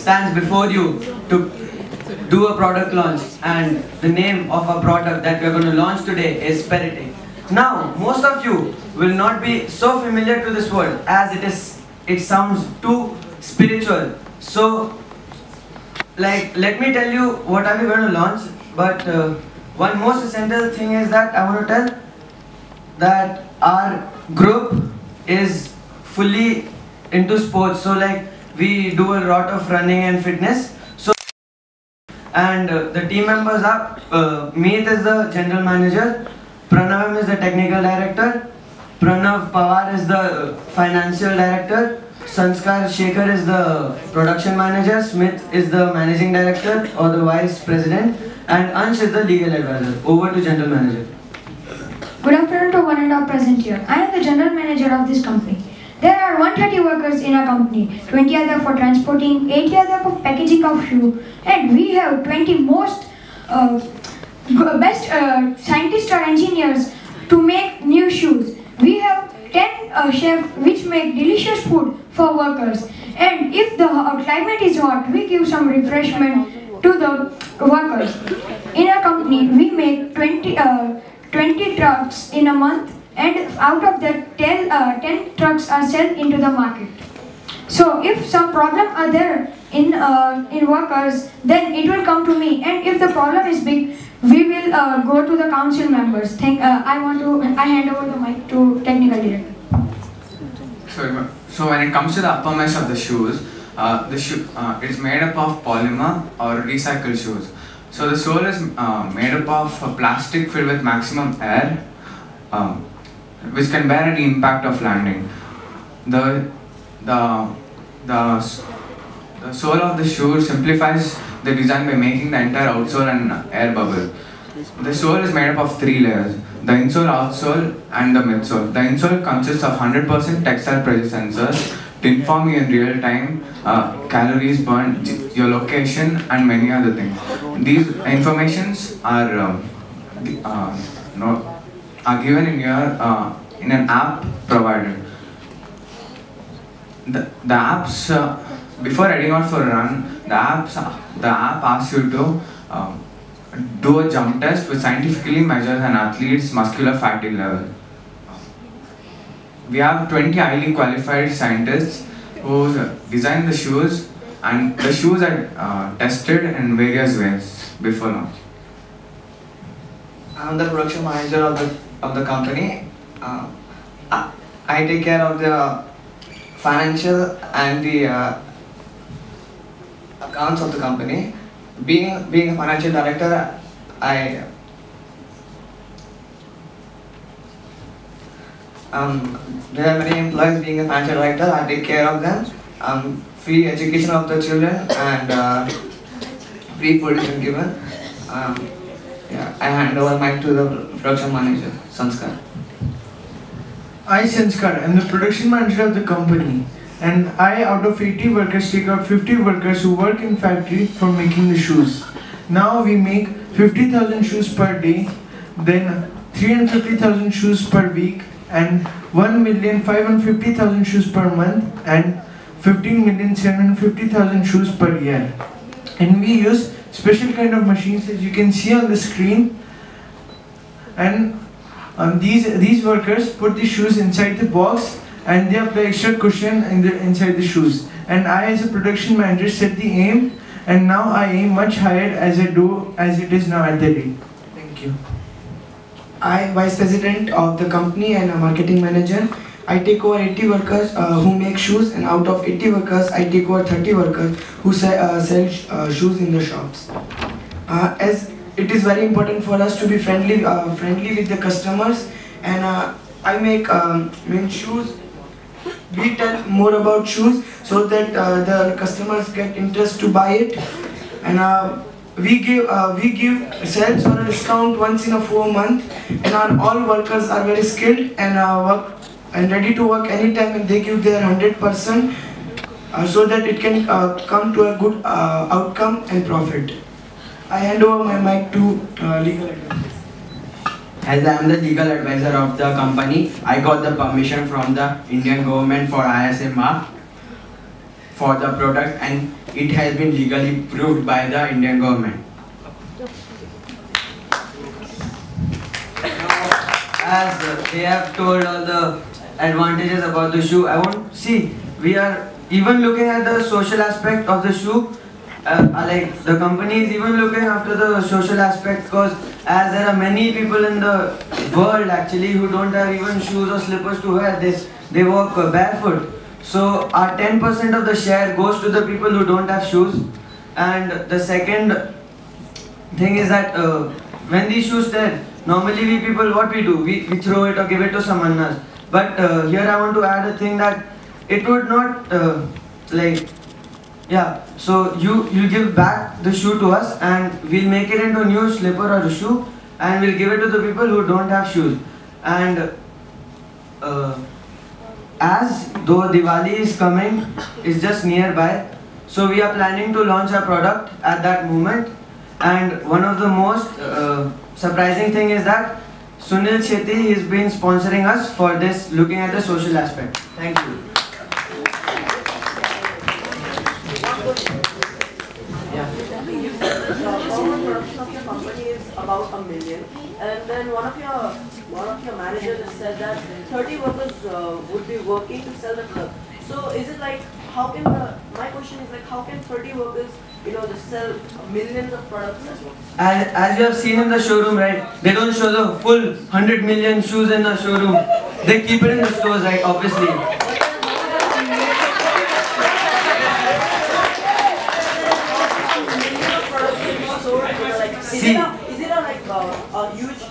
stands before you to do a product launch and the name of a product that we are going to launch today is Perite. Now, most of you will not be so familiar to this word as it is, it sounds too spiritual. So, like, let me tell you what are we going to launch, but uh, one most essential thing is that I want to tell that our group is fully into sports. So, like, we do a lot of running and fitness. So, and uh, the team members are uh, Meet is the general manager, Pranav is the technical director, Pranav Pawar is the financial director, Sanskar Shekhar is the production manager, Smith is the managing director or the vice president, and Ansh is the legal advisor. Over to general manager. Good afternoon to one and all present here. I am the general manager of this company. There are 130 workers in our company, 20 are there for transporting, 80 are there for packaging of shoe, and we have 20 most uh, best uh, scientists or engineers to make new shoes. We have 10 uh, chefs which make delicious food for workers. And if the uh, climate is hot, we give some refreshment to the workers. In our company, we make 20, uh, 20 trucks in a month and out of that 10, uh, 10 trucks are sent into the market. So if some problem are there in uh, in workers, then it will come to me. And if the problem is big, we will uh, go to the council members. Thank. Uh, I want to. I hand over the mic to technical director. So, so when it comes to the upper mesh of the shoes, uh, the shoe uh, it is made up of polymer or recycled shoes. So the sole is made up of plastic filled with maximum air, um, which can bear any impact of landing. The the the the sole of the shoe simplifies the design by making the entire outsole an air bubble. The sole is made up of three layers the insole, outsole, and the midsole. The insole consists of 100% textile pressure sensors to inform you in real time uh, calories burned, your location, and many other things. These informations are um, gi- uh, are given in your uh, in an app provided. The, the apps uh, before heading out for a run, the apps the app asks you to um, do a jump test which scientifically measures an athlete's muscular fatigue level. We have 20 highly qualified scientists who design the shoes and the shoes are uh, tested in various ways before launch. I'm the production manager of the of the company. Uh, I, take care of the financial and the uh, accounts of the company. Being being a financial director, I um, there are many employees. Being a financial director, I take care of them. Um, free education of the children and uh, free food is given. Um, yeah, I hand over mic to the production manager, Sanskar. I, Sanskar, am the production manager of the company. And I, out of 80 workers, take out 50 workers who work in factory for making the shoes. Now we make 50,000 shoes per day, then 350,000 shoes per week, and 1,550,000 shoes per month, and 15,750,000 shoes per year. And we use special kind of machines as you can see on the screen. And um, these these workers put the shoes inside the box and they apply extra cushion in the, inside the shoes. And I, as a production manager, set the aim, and now I aim much higher as I do as it is now at the day. Thank you. I, am vice president of the company and a marketing manager, I take over 80 workers uh, who make shoes, and out of 80 workers, I take over 30 workers who se- uh, sell sh- uh, shoes in the shops. Uh, as it is very important for us to be friendly, uh, friendly with the customers, and uh, I make um, make shoes. We tell more about shoes so that the customers get interest to buy it, and. We give uh, we give sales or a discount once in a four month and our all workers are very skilled and uh, work and ready to work anytime and they give their 100% uh, so that it can uh, come to a good uh, outcome and profit i hand over my mic to uh, legal advisor As I am the legal advisor of the company, I got the permission from the Indian government for ISA mark for the product and it has been legally proved by the Indian government. As they have told all the advantages about the shoe, I want see we are even looking at the social aspect of the shoe. Uh, uh, like the company is even looking after the social aspect because as there are many people in the world actually who don't have even shoes or slippers to wear, they they walk barefoot. So our 10% of the share goes to the people who don't have shoes. And the second thing is that uh, when these shoes dead, normally we people what we do, we, we throw it or give it to someone else. But uh, here I want to add a thing that it would not uh, like yeah. So you you give back the shoe to us and we'll make it into a new slipper or a shoe and we'll give it to the people who don't have shoes. And uh, as though Diwali is coming, is just nearby, so we are planning to launch our product at that moment. And one of the most uh, surprising thing is that Sunil Shetty has been sponsoring us for this, looking at the social aspect. Thank you. You said common production of your company is about a million, and then one of your one of your managers said that 30 workers uh, would be working to sell the club. So is it like how can the my question is like how can 30 workers you know just sell millions of products as? As, you have seen in the showroom, right? They don't show the full 100 million shoes in the showroom. They keep it in the stores, right? Obviously. Millions of products can be sold, you know, like, is See. it a is it a like uh, a huge